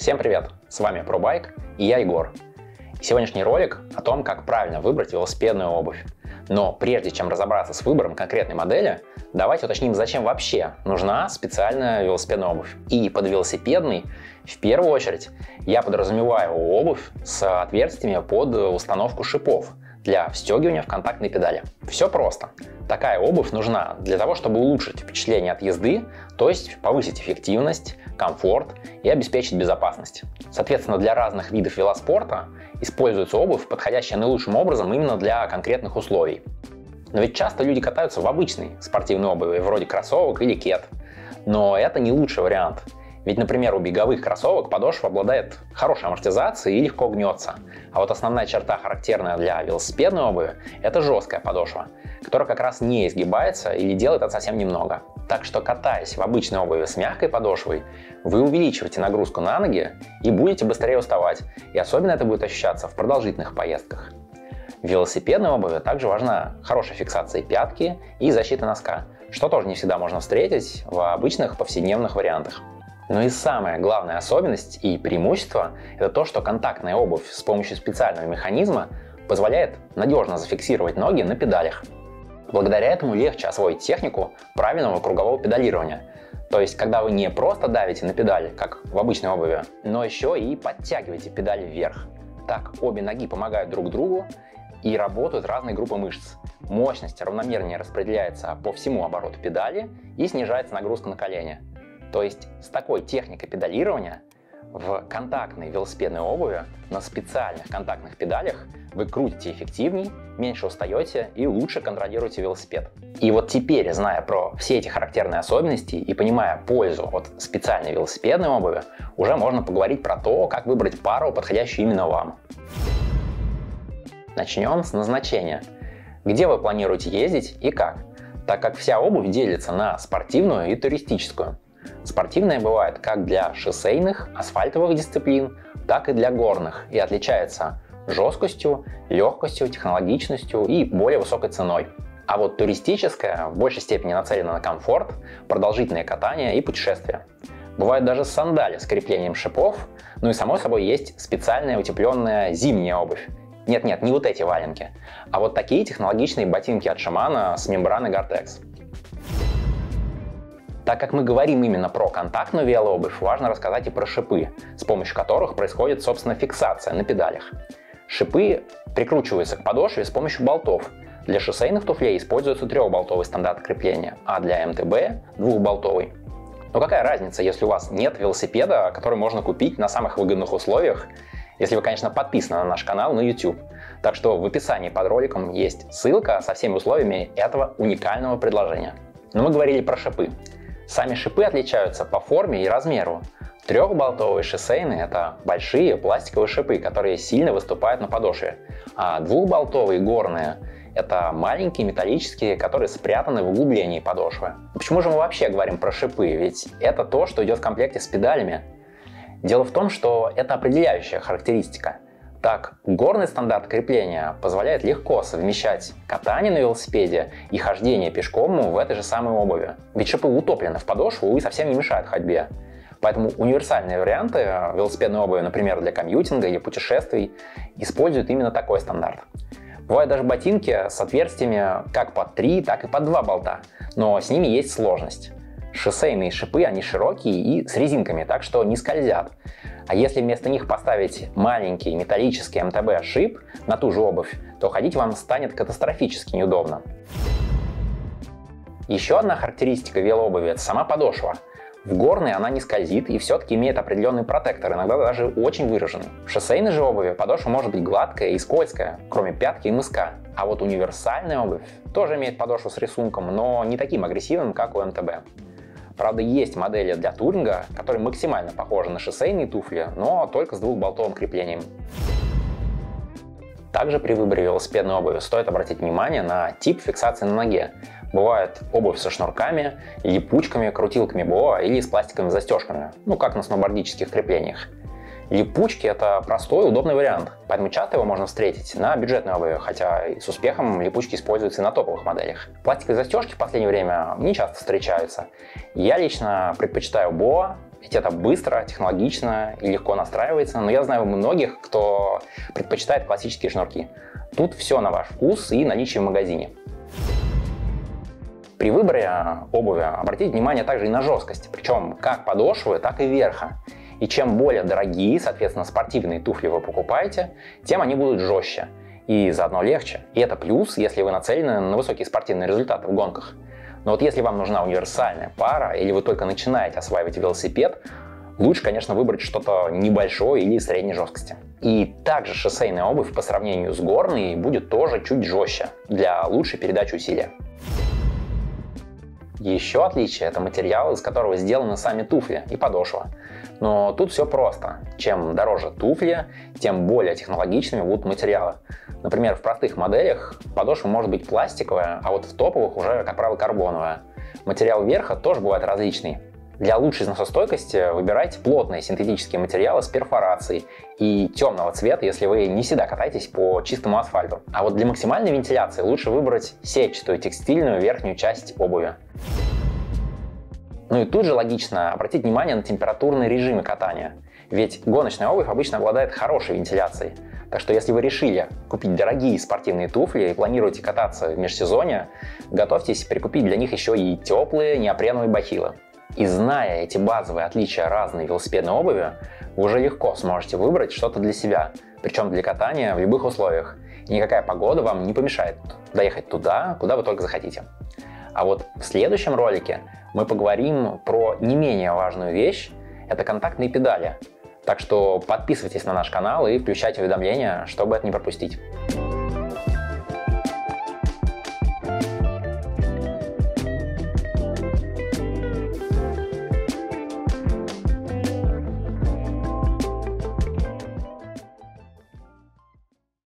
Всем привет! С вами ProBike и я Егор. Сегодняшний ролик о том, как правильно выбрать велосипедную обувь. Но прежде чем разобраться с выбором конкретной модели, давайте уточним, зачем вообще нужна специальная велосипедная обувь. И под велосипедной, в первую очередь, я подразумеваю обувь с отверстиями под установку шипов для встегивания в контактные педали. Все просто. Такая обувь нужна для того, чтобы улучшить впечатление от езды, то есть повысить эффективность, комфорт и обеспечить безопасность. Соответственно, для разных видов велоспорта используется обувь, подходящая наилучшим образом именно для конкретных условий. Но ведь часто люди катаются в обычной спортивной обуви, вроде кроссовок или кет. Но это не лучший вариант. Ведь, например, у беговых кроссовок подошва обладает хорошей амортизацией и легко гнется. А вот основная черта, характерная для велосипедной обуви, это жесткая подошва, которая как раз не изгибается или делает это совсем немного. Так что катаясь в обычной обуви с мягкой подошвой, вы увеличиваете нагрузку на ноги и будете быстрее уставать. И особенно это будет ощущаться в продолжительных поездках. В велосипедной обуви также важна хорошая фиксация пятки и защита носка, что тоже не всегда можно встретить в обычных повседневных вариантах. Но и самая главная особенность и преимущество – это то, что контактная обувь с помощью специального механизма позволяет надежно зафиксировать ноги на педалях. Благодаря этому легче освоить технику правильного кругового педалирования. То есть, когда вы не просто давите на педали, как в обычной обуви, но еще и подтягиваете педали вверх. Так обе ноги помогают друг другу и работают разные группы мышц. Мощность равномернее распределяется по всему обороту педали и снижается нагрузка на колени. То есть с такой техникой педалирования в контактной велосипедной обуви на специальных контактных педалях вы крутите эффективней, меньше устаете и лучше контролируете велосипед. И вот теперь, зная про все эти характерные особенности и понимая пользу от специальной велосипедной обуви, уже можно поговорить про то, как выбрать пару, подходящую именно вам. Начнем с назначения. Где вы планируете ездить и как? Так как вся обувь делится на спортивную и туристическую. Спортивная бывает как для шоссейных, асфальтовых дисциплин, так и для горных и отличается жесткостью, легкостью, технологичностью и более высокой ценой. А вот туристическая в большей степени нацелена на комфорт, продолжительное катание и путешествия. Бывают даже сандали с креплением шипов, ну и само собой есть специальная утепленная зимняя обувь. Нет-нет, не вот эти валенки, а вот такие технологичные ботинки от Шамана с мембраной Gore-Tex. Так как мы говорим именно про контактную велообувь, важно рассказать и про шипы, с помощью которых происходит, собственно, фиксация на педалях. Шипы прикручиваются к подошве с помощью болтов. Для шоссейных туфлей используется трехболтовый стандарт крепления, а для МТБ – двухболтовый. Но какая разница, если у вас нет велосипеда, который можно купить на самых выгодных условиях, если вы, конечно, подписаны на наш канал на YouTube. Так что в описании под роликом есть ссылка со всеми условиями этого уникального предложения. Но мы говорили про шипы. Сами шипы отличаются по форме и размеру. Трехболтовые шоссейные – это большие пластиковые шипы, которые сильно выступают на подошве, а двухболтовые горные – это маленькие металлические, которые спрятаны в углублении подошвы. Почему же мы вообще говорим про шипы? Ведь это то, что идет в комплекте с педалями. Дело в том, что это определяющая характеристика – так, горный стандарт крепления позволяет легко совмещать катание на велосипеде и хождение пешком в этой же самой обуви. Ведь шипы утоплены в подошву и совсем не мешают ходьбе. Поэтому универсальные варианты велосипедной обуви, например, для комьютинга или путешествий, используют именно такой стандарт. Бывают даже ботинки с отверстиями как под 3, так и под 2 болта, но с ними есть сложность. Шоссейные шипы, они широкие и с резинками, так что не скользят. А если вместо них поставить маленький металлический МТБ шип на ту же обувь, то ходить вам станет катастрофически неудобно. Еще одна характеристика велообуви – это сама подошва. В горной она не скользит и все-таки имеет определенный протектор, иногда даже очень выраженный. В шоссейной же обуви подошва может быть гладкая и скользкая, кроме пятки и мыска. А вот универсальная обувь тоже имеет подошву с рисунком, но не таким агрессивным, как у МТБ. Правда, есть модели для туринга, которые максимально похожи на шоссейные туфли, но только с двухболтовым креплением. Также при выборе велосипедной обуви стоит обратить внимание на тип фиксации на ноге. Бывает обувь со шнурками, липучками, крутилками БОА или с пластиковыми застежками, ну как на сноубордических креплениях. Липучки – это простой, удобный вариант, поэтому часто его можно встретить на бюджетной обуви, хотя с успехом липучки используются и на топовых моделях. Пластиковые застежки в последнее время не часто встречаются. Я лично предпочитаю Боа, ведь это быстро, технологично и легко настраивается, но я знаю многих, кто предпочитает классические шнурки. Тут все на ваш вкус и наличие в магазине. При выборе обуви обратите внимание также и на жесткость, причем как подошвы, так и верха. И чем более дорогие, соответственно, спортивные туфли вы покупаете, тем они будут жестче и заодно легче. И это плюс, если вы нацелены на высокие спортивные результаты в гонках. Но вот если вам нужна универсальная пара или вы только начинаете осваивать велосипед, лучше, конечно, выбрать что-то небольшое или средней жесткости. И также шоссейная обувь по сравнению с горной будет тоже чуть жестче для лучшей передачи усилия. Еще отличие – это материал, из которого сделаны сами туфли и подошва. Но тут все просто. Чем дороже туфли, тем более технологичными будут материалы. Например, в простых моделях подошва может быть пластиковая, а вот в топовых уже, как правило, карбоновая. Материал верха тоже бывает различный. Для лучшей износостойкости выбирайте плотные синтетические материалы с перфорацией и темного цвета, если вы не всегда катаетесь по чистому асфальту. А вот для максимальной вентиляции лучше выбрать сетчатую текстильную верхнюю часть обуви. Ну и тут же логично обратить внимание на температурные режимы катания. Ведь гоночная обувь обычно обладает хорошей вентиляцией. Так что если вы решили купить дорогие спортивные туфли и планируете кататься в межсезонье, готовьтесь прикупить для них еще и теплые неопреновые бахилы. И зная эти базовые отличия разной велосипедной обуви, вы уже легко сможете выбрать что-то для себя, причем для катания в любых условиях. И никакая погода вам не помешает доехать туда, куда вы только захотите. А вот в следующем ролике мы поговорим про не менее важную вещь – это контактные педали. Так что подписывайтесь на наш канал и включайте уведомления, чтобы это не пропустить.